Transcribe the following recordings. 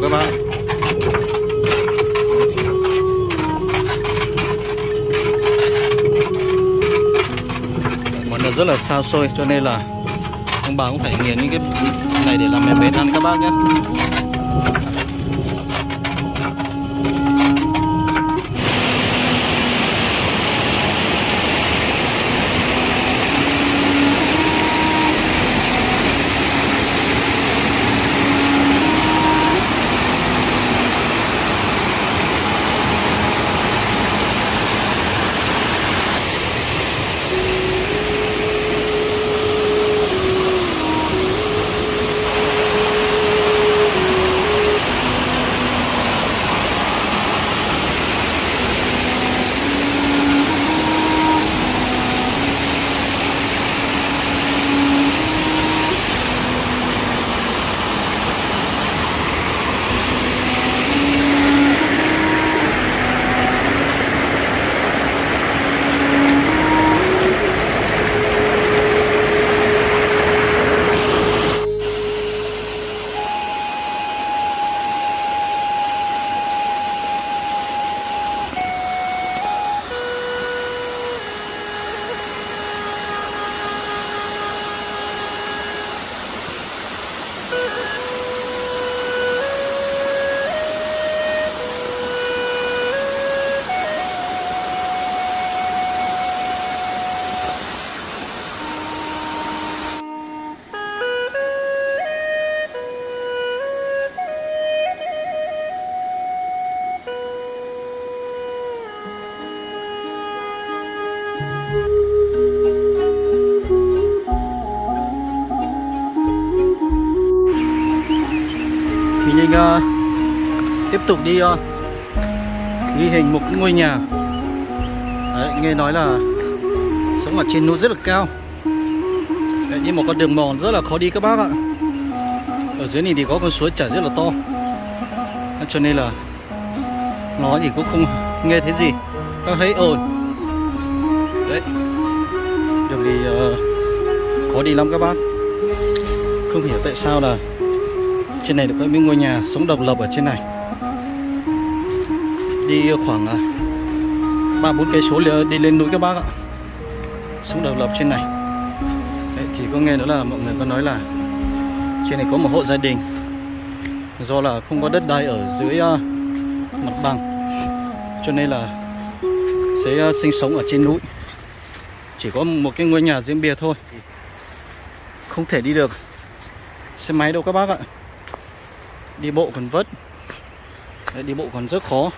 của các bác món này rất là xa xôi, cho nên là ông bà cũng phải nghiền những cái này để làm mềm bến ăn các bác nhé. Tục đi uh, ghi hình một cái ngôi nhà. Đấy, nghe nói là sống ở trên núi rất là cao. Đấy, như một con đường mòn rất là khó đi các bác ạ. Ở dưới này thì có con suối chảy rất là to. Cho nên là nói thì cũng không nghe thấy gì. Nó thấy ồn. Đấy. Đường thì uh, khó đi lắm các bác. Không hiểu tại sao là trên này được có những ngôi nhà sống độc lập ở trên này đi khoảng à, ba bốn cây số đi lên núi các bác ạ. Xuống đầu lập trên này. Đấy, thì có nghe nữa là mọi người có nói là trên này có một hộ gia đình. Do là không có đất đai ở dưới uh, mặt bằng. Cho nên là sẽ uh, sinh sống ở trên núi. Chỉ có một cái ngôi nhà riêng biệt thôi. Không thể đi được. Xe máy đâu các bác ạ. Đi bộ còn vất. Đấy, đi bộ còn rất khó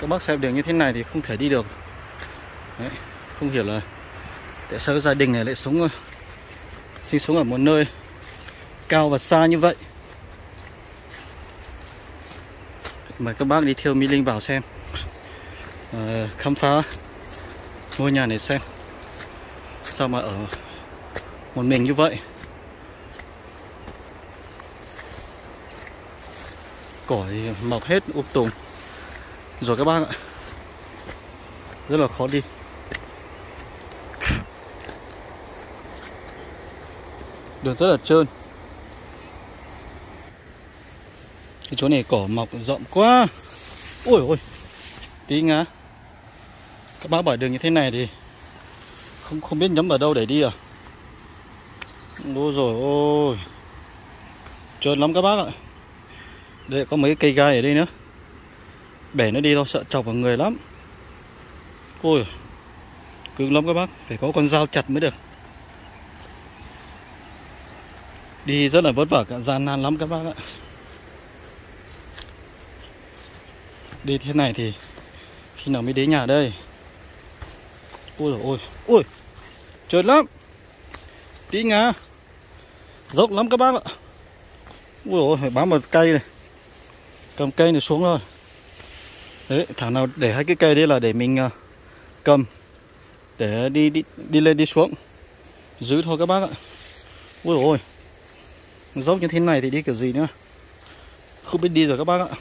các bác xem đường như thế này thì không thể đi được. Đấy, không hiểu là tại sao gia đình này lại sống ờ, sinh sống ở một nơi cao và xa như vậy. Mời các bác đi theo Mỹ Linh vào xem. À, khám phá ngôi nhà này xem. Sao mà ở một mình như vậy? Cỏ thì mọc hết úp tùng rồi các bác ạ. Rất là khó đi. Đường rất là trơn. Cái chỗ này cỏ mọc rộng quá. Ôi ôi. Tí ngá các bác bảo đường như thế này thì không không biết nhắm ở đâu để đi à. Ôi rồi ôi. Trơn lắm các bác ạ. Đây, có mấy cây gai ở đây nữa bẻ nó đi đâu sợ chọc vào người lắm. Ôi, cứng lắm các bác, phải có con dao chặt mới được. Đi rất là vất vả, cả gian nan lắm các bác ạ. Đi thế này thì khi nào mới đến nhà đây? Ôi rồi ôi ôi, trượt lắm. Tí ngà dốc lắm các bác ạ. Ui ôi, phải bám một cây này. Cầm cây này xuống rồi đấy thằng nào để hai cái cây đấy là để mình uh, cầm để đi đi đi lên đi xuống. Giữ thôi các bác ạ. Ui ôi dốc như thế này thì đi kiểu gì nữa? Không biết đi rồi các bác ạ.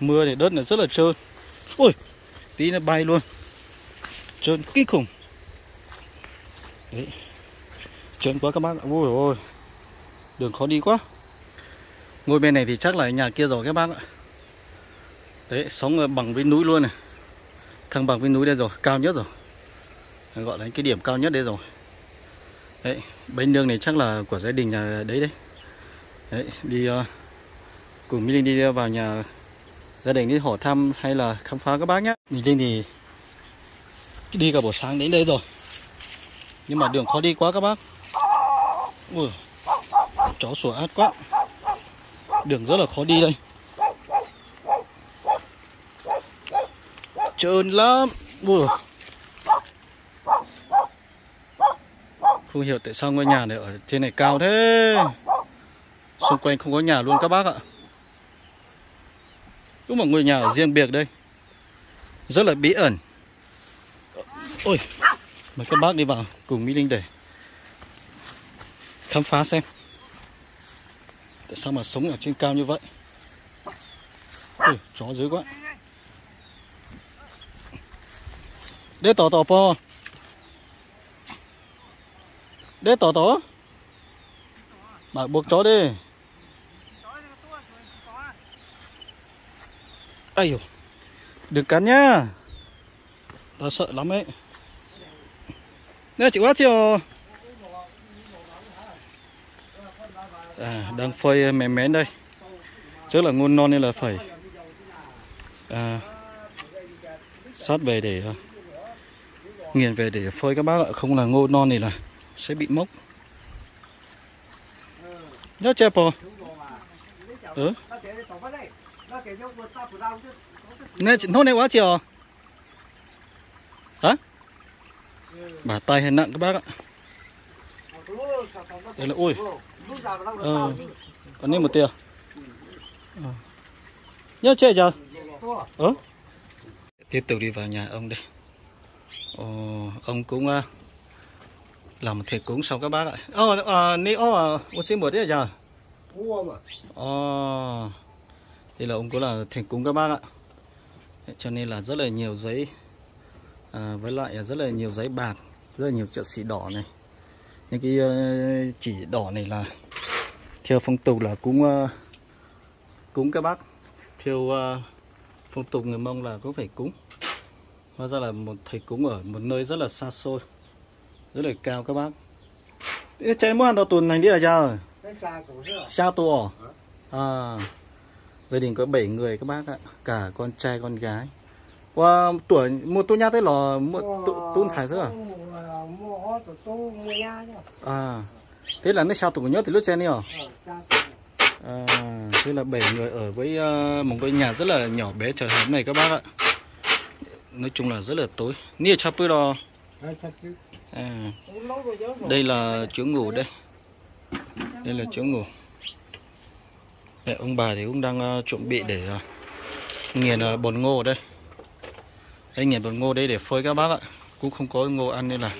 Mưa thì đất này rất là trơn. Ui tí nó bay luôn. Trơn kinh khủng. Đấy. Trơn quá các bác ui ôi đường khó đi quá. Ngôi bên này thì chắc là nhà kia rồi các bác ạ đấy sống bằng với núi luôn này. Thăng bằng với núi đây rồi cao nhất rồi. Gọi là cái điểm cao nhất đây rồi. Đấy bên đường này chắc là của gia đình nhà đấy đấy. Đấy đi uh, cùng Mỹ Linh đi vào nhà gia đình đi hỏi thăm hay là khám phá các bác nhé Mỹ Linh thì đi cả buổi sáng đến đây rồi. Nhưng mà đường khó đi quá các bác. Ui chó sủa át quá. Đường rất là khó đi đây. Trơn lắm. Ui. Không hiểu tại sao ngôi nhà này ở trên này cao thế. Xung quanh không có nhà luôn các bác ạ. Đúng một ngôi nhà ở riêng biệt đây. Rất là bí ẩn. Ôi, mời các bác đi vào cùng mỹ linh để khám phá xem. Tại sao mà sống ở trên cao như vậy? Ôi chó dưới quá. Để tỏ tỏ po. Để tỏ tỏ mà buộc chó đi. Ai dồi đừng cắn nhá. Tao sợ lắm ấy. Nè chị quá chưa à, đang phơi mềm mén đây. Trước là ngon non nên là phải à, sát về để thôi nghiền về để phơi các bác ạ, không là ngô non này là sẽ bị mốc. Nhớ chép bò ừ? Nè, chị nô này quá chiều hả? Bà tay hay nặng các bác ạ. Đây là ui. Ờ còn nên một tia. Ờ. Nhớ chơi giờ? Ờ tiếp tục đi vào nhà ông đây. Ồ, ông cũng uh, làm một thịt cúng xong các bác ạ. Ồ ờ ni ô một xin một đấy giờ ồ đây là ông cũng là thịt cúng các bác ạ. Cho nên là rất là nhiều giấy à, với lại rất là nhiều giấy bạc rất là nhiều trợ sĩ đỏ này. Những cái uh, chỉ đỏ này là theo phong tục là cúng uh, cúng các bác. Theo uh, phong tục người mông là cũng phải cúng hóa ra là một thầy cúng ở một nơi rất là xa xôi rất là cao các bác. Chạy mua hàng tàu tuần này đi là sao xa tù à gia đình có 7 người các bác ạ cả con trai con gái. Qua tuổi một tôi nha tới lò một tuôn xài nữa à thế là nó sao tụi nhớ thì lúc trên đi à à thế là bảy người ở với uh, một ngôi nhà rất là nhỏ bé trời hầm này các bác ạ nói chung là rất là tối. Nia chắp bữa đó. À, đây là chỗ ngủ đây. Đây là chỗ ngủ. Đây, ông bà thì cũng đang uh, chuẩn bị để uh, nghiền uh, bột ngô ở đây. Đây nghiền bột ngô đây để phơi các bác ạ. Cũng không có ngô ăn nên là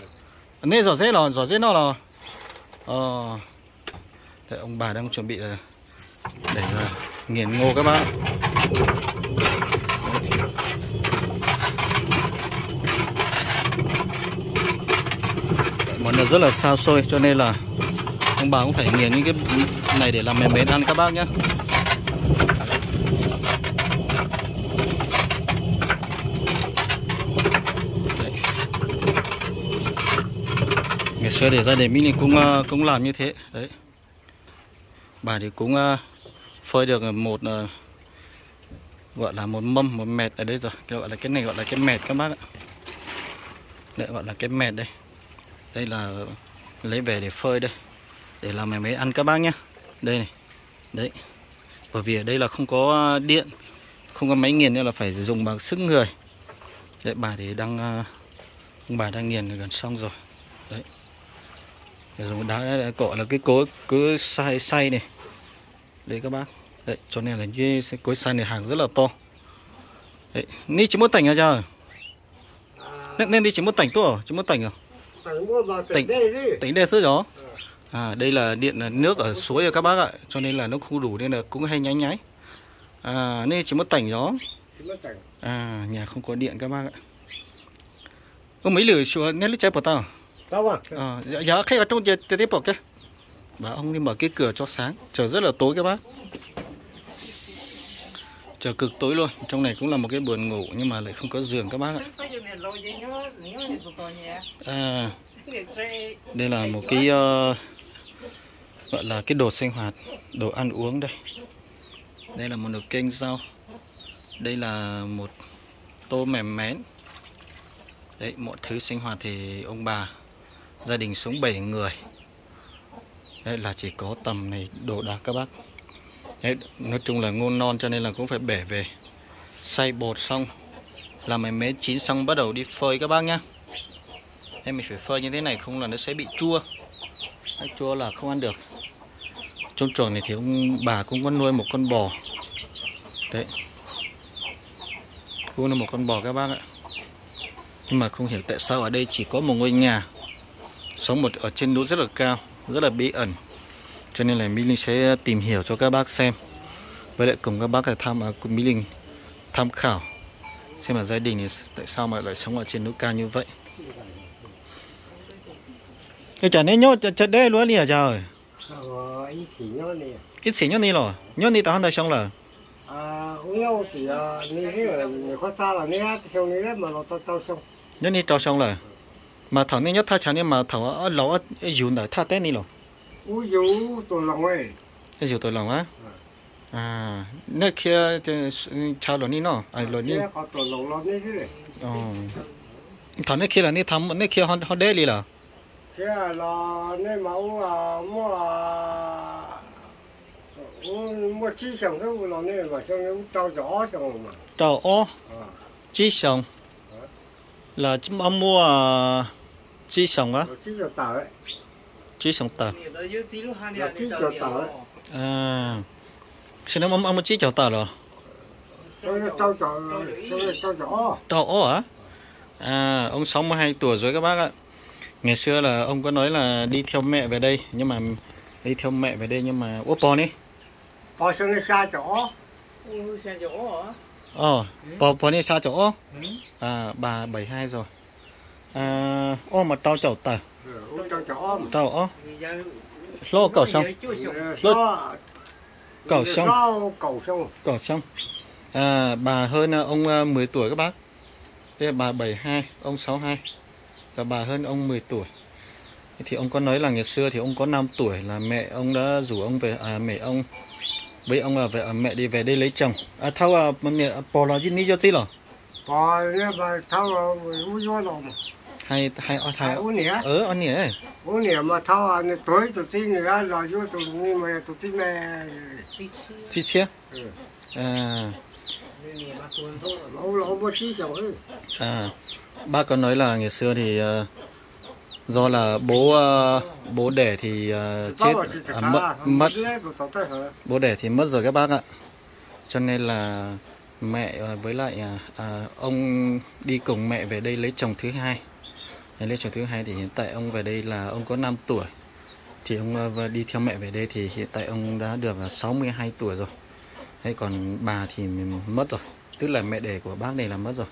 nên giỏ dế là giỏ dế nó là ờ. Đây, ông bà đang chuẩn bị để nghiền ngô các bác rất là xa xôi, cho nên là ông bà cũng phải nghiền những cái này để làm mềm mến ăn các bác nhé ngày xưa để gia đình mình cũng ờ, cũng làm như thế. Đấy. Bà thì cũng ờ, phơi được một ờ, gọi là một mâm, một mệt ở đây rồi. Gọi là cái này gọi là cái mệt các bác ạ. Đây gọi là cái mệt đây đây là lấy về để phơi đây. Để làm mày mới ăn các bác nhé. Đây này. Đấy. Bởi vì ở đây là không có điện không có máy nghiền nên là phải dùng bằng sức người. Đấy bà thì đang ông bà đang nghiền gần xong rồi. Đấy. Dùng đá cọ là cái cối cứ xay xay này. Đấy các bác. Đấy cho nên là cái cối xay này hàng rất là to. Đấy ni chỉ muốn tảnh à chưa nên, nên đi chỉ muốn tảnh to à? chỉ muốn tảnh à? Tỉnh tỉnh đề sứ gió à đây là điện nước ở suối rồi các bác ạ cho nên là nó không đủ nên là cũng hay nháy nháy. À nên chỉ mất tảnh gió à nhà không có điện các bác ạ. Có mấy lửa chùa nét lít cháy của tao à? Dạ, dạ khi ở trong giờ tiếp tiếp kia bà ông đi mở cái cửa cho sáng trời rất là tối các bác Trời cực tối luôn. Trong này cũng là một cái buồng ngủ Nhưng mà lại không có giường các bác ạ. À, Đây là một cái uh, Gọi là cái đồ sinh hoạt Đồ ăn uống đây. Đây là một nồi canh rau. Đây là một tô mềm mén. Đấy, mọi thứ sinh hoạt thì ông bà Gia đình sống 7 người. Đây là chỉ có tầm này đồ đạc các bác. Đấy, nói chung là ngôn non cho nên là cũng phải bể về. Xay bột xong làm mấy mế chín xong bắt đầu đi phơi các bác nhá. Em mình phải phơi như thế này không là nó sẽ bị chua. Nó chua là không ăn được. Trong chuồng này thì ông bà cũng có nuôi một con bò. Đấy. Cũng là một con bò các bác ạ. Nhưng mà không hiểu tại sao ở đây chỉ có một ngôi nhà sống một ở trên núi rất là cao rất là bí ẩn cho nên là Mỹ Linh sẽ tìm hiểu cho các bác xem. Với lại cùng các bác là tham à, cùng Mỹ Linh tham khảo xem là gia đình thì tại sao mà lại sống ở trên núi cao như vậy. Cái chả nên nhớ chả đây luôn đi à trời ít xỉ nhớ đi rồi. Nhớ đi tao hắn ta xong rồi. À nhau thì người có xa là ni xong ni mà nó tao xong. Nhớ đi tao xong rồi. Mà thằng này nhớ tha chả nên mà thằng ở lẩu ở dùng để tha té đi rồi u dụ tổ lòng ấy cái dùng tôi lòng á? À nơi kia chào rồi đi nó rồi đi kia có tổ lòng lo ni chứ ờ thằng nơi kia là đi thăm nơi kia họ họ đế đi là kia là ni máu à mua mua chi xong cái lo ni mà xong nó trao gió xong mà. Trâu ô? À chi sống là chúng ông mua à, chi sống á? Chi cho tao ấy chi sống tờ. À xin ông ông chi chào tờ rồi. Trâu ô hả? À ông 62 tuổi rồi các bác ạ. Ngày xưa là ông có nói là đi theo mẹ về đây nhưng mà đi theo mẹ về đây nhưng mà ô bò đi. Bỏ xong nó xa gió ờ bò bò đi xa chỗ. À bà 72 rồi à ô mà tao chậu tờ. Tao ô lô cầu sông. Lô Cầu sông. Cầu sông. Cầu sông à, Bà hơn à, ông à, 10 tuổi các bác. Đây là bà 72 Ông 62 Và bà hơn ông 10 tuổi. Thì ông có nói là ngày xưa thì ông có 5 tuổi Là mẹ ông đã rủ ông về À mẹ ông Với ông là về à, mẹ đi về đây lấy chồng. À thao à mẹ bỏ là gì ní cho tí rồi bỏ nó mà thao u vô rồi mà. Hay hay hay thao u nè Ờ anh nhỉ u nè mà thao à nó tối tụi tin nữa là vô tụi nhưng mà tụi tin này Chi chia? Ừ. À. À, bác có nói là ngày xưa thì ờ, do là bố ờ, bố đẻ thì ờ, chết. à, mất mất bố đẻ thì mất rồi các bác ạ. Cho nên là mẹ với lại à, ông đi cùng mẹ về đây lấy chồng thứ hai Đấy, lấy trường thứ hai thì hiện tại ông về đây là ông có 5 tuổi. Thì ông ờ, đi theo mẹ về đây thì hiện tại ông đã được ờ, 62 tuổi rồi. Đấy, còn bà thì mất rồi. Tức là mẹ đẻ của bác này là mất rồi.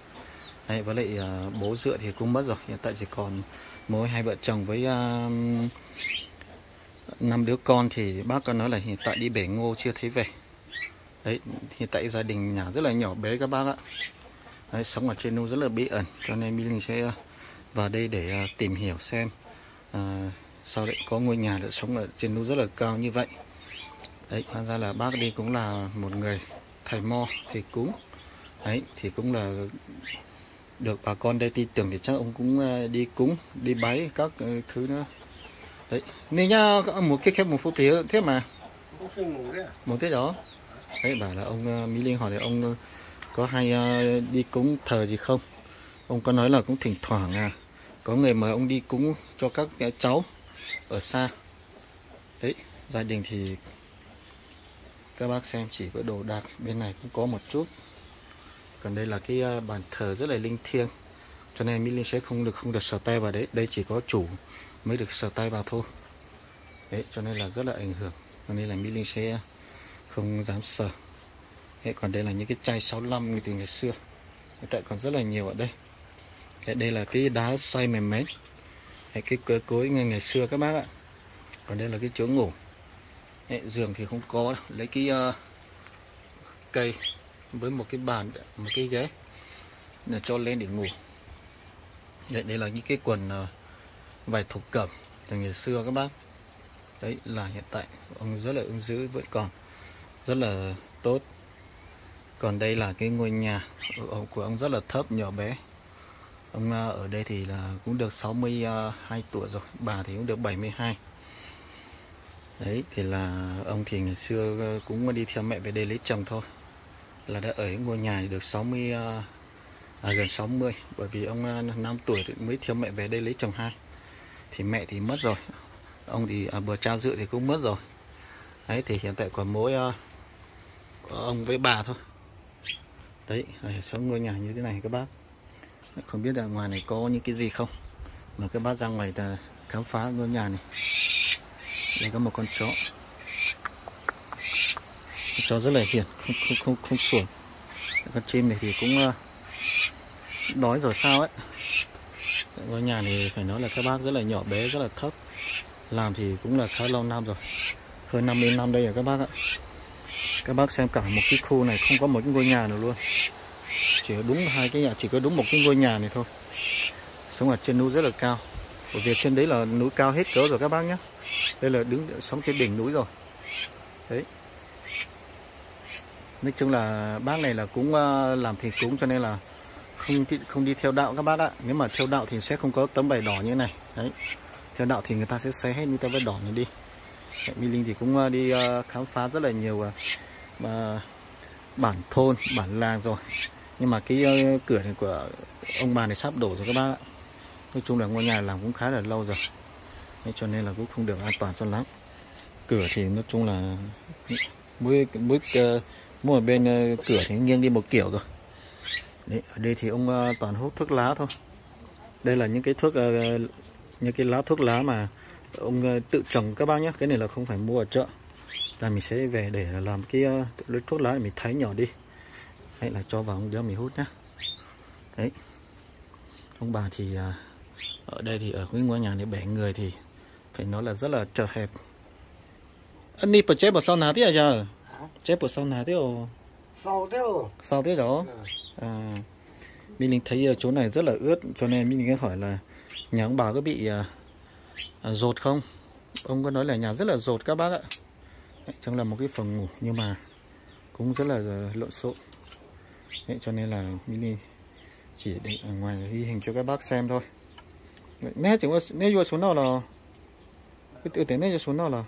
Đấy, với lại ờ, bố dựa thì cũng mất rồi. Hiện tại chỉ còn mỗi hai vợ chồng với à, năm đứa con thì bác có nói là hiện tại đi bể ngô chưa thấy về. Đấy hiện tại gia đình nhà rất là nhỏ bé các bác ạ. Đấy, sống ở trên núi rất là bí ẩn cho nên mình sẽ vào đây để à, tìm hiểu xem à, sao lại có ngôi nhà lại sống ở trên núi rất là cao như vậy. Đấy hóa ra là bác đi cũng là một người thầy mo thầy cúng đấy thì cũng là được bà con đây tin tưởng thì chắc ông cũng à, đi cúng đi bái các à, thứ nữa. Đấy nên nhá một cái khép một phút thì thế mà. Một cái đó. Đấy bảo là ông Mỹ Linh hỏi là ông có hay đi cúng thờ gì không? Ông có nói là cũng thỉnh thoảng à. Có người mời ông đi cúng cho các cháu ở xa. Đấy gia đình thì các bác xem chỉ có đồ đạc bên này cũng có một chút. Còn đây là cái ờ, bàn thờ rất là linh thiêng. Cho nên Mỹ Linh sẽ không được không được sờ tay vào đấy. Đây chỉ có chủ mới được sờ tay vào thôi. Đấy cho nên là rất là ảnh hưởng. Cho nên là Mỹ Linh sẽ không dám sờ. Đấy, còn đây là những cái chai 65 từ ngày xưa. Hiện tại còn rất là nhiều ở đây đây là cái đá xay mềm mềm đấy, cái cối cối ngày, ngày xưa các bác ạ. Còn đây là cái chỗ ngủ. Đấy, giường thì không có. Lấy cái uh, cây với một cái bàn một cái ghế để cho lên để ngủ. Đấy, đây là những cái quần uh, vải thổ cẩm từ ngày xưa các bác. Đấy là hiện tại ông rất là ứng giữ vẫn còn. Rất là tốt. Còn đây là cái ngôi nhà của ông rất là thấp nhỏ bé ông à, ở đây thì là cũng được 62 tuổi rồi bà thì cũng được 72 đấy thì là ông thì ngày xưa ờ, cũng đi theo mẹ về đây lấy chồng thôi. Là đã ở ngôi nhà được 60 ờ, à, gần 60 bởi vì ông à, 5 tuổi mới theo mẹ về đây lấy chồng hai. Thì mẹ thì mất rồi. Ông thì à, bờ cha dự thì cũng mất rồi. Đấy thì hiện tại còn mỗi uh, ông với bà thôi. Đấy sống ngôi nhà như thế này các bác không biết là ngoài này có những cái gì không? Mà các bác ra ngoài là khám phá ngôi nhà này. Đây có một con chó. Con chó rất là hiền không không không không sủa. Con chim này thì cũng uh, đói rồi sao ấy. Ngôi nhà này phải nói là các bác rất là nhỏ bé rất là thấp. Làm thì cũng là khá lâu năm rồi. Hơn 50 năm đây rồi các bác ạ. Các bác xem cả một cái khu này không có một cái ngôi nhà nào luôn chỉ có đúng hai cái nhà chỉ có đúng một cái ngôi nhà này thôi. Sống ở trên núi rất là cao. Bởi vì trên đấy là núi cao hết cỡ rồi các bác nhé đây là đứng sống trên đỉnh núi rồi. Đấy. Nói chung là bác này là cũng ờ, làm thịt cúng cho nên là không không đi theo đạo các bác ạ. Nếu mà theo đạo thì sẽ không có tấm bài đỏ như thế này. Đấy. Theo đạo thì người ta sẽ xé hết những tấm bài đỏ này đi. Đấy, mi linh thì cũng ờ, đi ờ, khám phá rất là nhiều mà bản thôn bản làng rồi nhưng mà cái uh, cửa này của ông bà này sắp đổ rồi các bác ạ. Nói chung là ngôi nhà làm cũng khá là lâu rồi. Nên cho nên là cũng không được an toàn cho lắm. Cửa thì nói chung là mỗi mỗi ờ, mỗi bên uh, cửa thì nghiêng đi một kiểu rồi. Đấy, ở đây thì ông uh, toàn hút thuốc lá thôi. Đây là những cái thuốc uh, những cái lá thuốc lá mà ông uh, tự trồng các bác nhé cái này là không phải mua ở chợ. Là mình sẽ về để làm cái uh, thuốc lá để mình thái nhỏ đi hay là cho vào ông đeo mình hút nhá. Đấy. Ông bà thì uh, ở đây thì ở cái ngôi nhà này bảy người thì phải nói là rất là chật hẹp. Anh đi bật chế bật sau nào thế à giờ? Chế bật sau nào thế ồ sau thế ồ sau thế đó. À, Minh Linh thấy ở chỗ này rất là ướt cho nên Linh hỏi là nhà ông bà có bị à, à, rột không? Ông có nói là nhà rất là rột các bác ạ. Đấy, trong là một cái phòng ngủ nhưng mà cũng rất là à, lộn xộn Đấy, cho nên là Minh Linh chỉ định ở ngoài ghi hình cho các bác xem thôi. Nè chỉ có nè vô số nào là cái tự tế nè vô số nào là?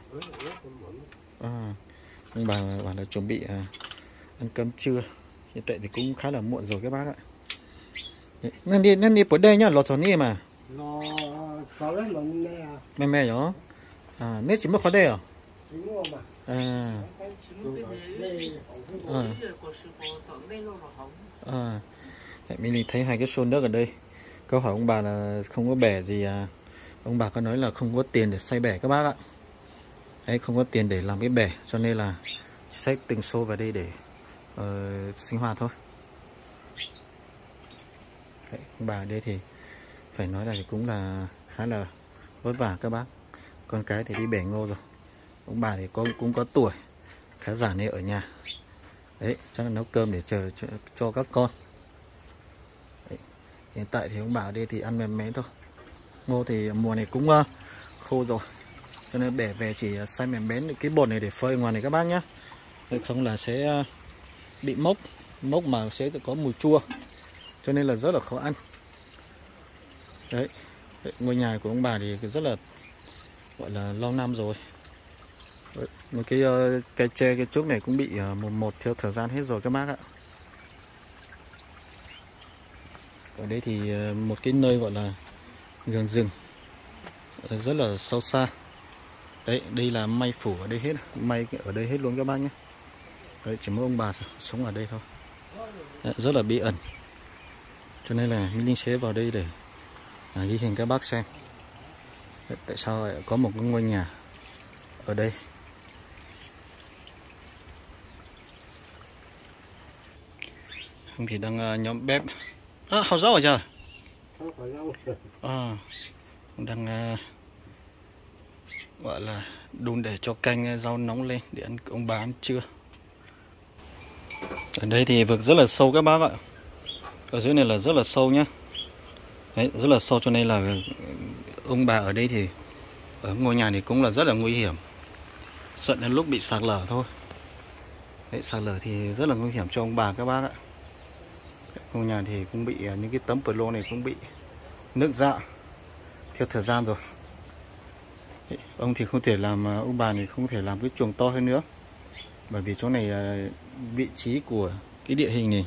À ông bà bảo là chuẩn bị à, ăn cơm trưa. Hiện tại thì cũng khá là muộn rồi các bác ạ. Nên đi nên đi bữa đây nhá lọt sổ ni mà. Mẹ mẹ nhở à nét chỉ mất khó đây à chỉ mua mà à à mình thấy hai cái xôn đất ở đây. Câu hỏi ông bà là không có bẻ gì à? Ông bà có nói là không có tiền để xây bẻ các bác ạ. Đấy không có tiền để làm cái bẻ cho nên là xách từng xô vào đây để uh, sinh hoạt thôi. Đấy, ông bà ở đây thì phải nói là cũng là khá là vất vả các bác. Con cái thì đi bẻ ngô rồi ông bà thì có cũng có tuổi khá giả này ở nhà. Đấy chắc là nấu cơm để chờ cho, cho các con. Đấy. hiện tại thì ông bà ở đây thì ăn mềm mén thôi. Ngô thì mùa này cũng uh, khô rồi cho nên bẻ về chỉ xay mềm bén cái bột này để phơi ngoài này các bác nhé không là sẽ ờ, bị mốc. Mốc mà sẽ có mùi chua cho nên là rất là khó ăn. Đấy, đấy ngôi nhà của ông bà thì rất là gọi là lâu năm rồi một cái ờ, cái cây tre cái trúc này cũng bị ờ, một một theo thời gian hết rồi các bác ạ. Ở đây thì ờ, một cái nơi gọi là gần rừng rất là sâu xa. Đấy đây là may phủ ở đây hết may ở đây hết luôn các bác nhé. Đấy, chỉ mỗi ông bà sống ở đây thôi. Đấy, rất là bí ẩn. Cho nên là mình sẽ vào đây để à, ghi hình các bác xem. Đấy, tại sao lại có một cái ngôi nhà ở đây? Không thì đang uh, nhóm bếp. À, hào rau rồi chưa à, đang uh, gọi là đun để cho canh ờ, rau nóng lên để ăn ông bà ăn trưa. Ở đây thì vực rất là sâu các bác ạ. Ở dưới này là rất là sâu nhá. Đấy rất là sâu cho nên là ừ, ông bà ở đây thì ở ngôi nhà này cũng là rất là nguy hiểm. Sợ đến lúc bị sạt lở thôi. Đấy sạt lở thì rất là nguy hiểm cho ông bà các bác ạ ngôi nhà thì cũng bị à, những cái tấm lô này cũng bị nước dạ theo thời gian rồi. Ông thì không thể làm à, ông bà này không thể làm cái chuồng to hơn nữa. Bởi vì chỗ này à, vị trí của cái địa hình này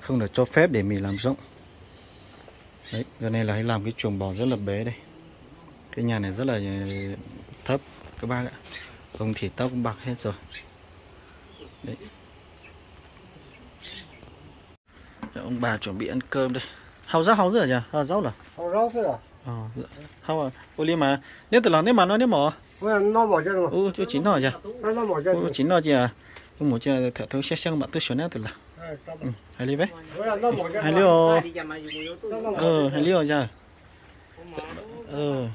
không được cho phép để mình làm rộng. Đấy giờ này là hãy làm cái chuồng bò rất là bé đây. Cái nhà này rất là thấp, các bác ạ. Ông thì tóc bạc hết rồi. Đấy Rồi ông bà chuẩn bị ăn cơm đây. Hào rau hào rồi nhỉ? Hào rau là? Hầu rau thế à? ờ hào à. Ô li mà nếu từ lòng nếu mà nó nếu mỏ? Ôi, nó bỏ chân mà. ô chưa chín rồi nhỉ? Nó chân. ô chín rồi chị à. Ông muốn chơi thợ thâu xe xe bạn tôi sửa nét từ là Ờ, ừ hai ly bé hai mà. ly ô ờ hai ly rồi cha ờ.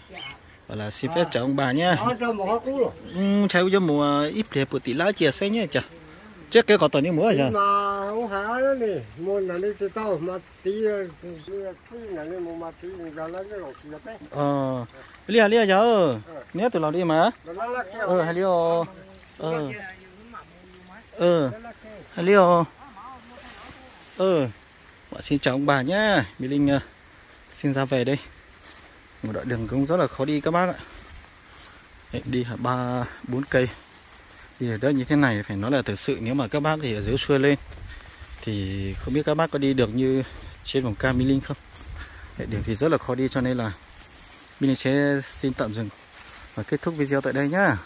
gọi là xin phép chào ông bà nhá. Nó cho một cú rồi. ừ chào cho mùa ít để bữa tí lá chia sẻ nhé chả chết cái có tao những mối rồi mà không há nữa nè mua là đi chơi tàu mà ờ, tí tí là đi mua mà tí là cái lột nhập đấy. Ờ. Lia lia giờ. Ừ. Nhớ tụi nó đi mà. Ờ hay lia ờ ờ hay lia ờ xin chào ông bà nhá. Mỹ linh ờ, xin ra về đây. Một đoạn đường cũng rất là khó đi các bác ạ. Đi ba bốn cây thì ở đất như thế này, phải nói là thực sự nếu mà các bác thì ở dưới xuôi lên, thì không biết các bác có đi được như trên vùng cam mỹ linh không? Đường thì rất là khó đi, cho nên là Mình sẽ xin tạm dừng và kết thúc video tại đây nhá.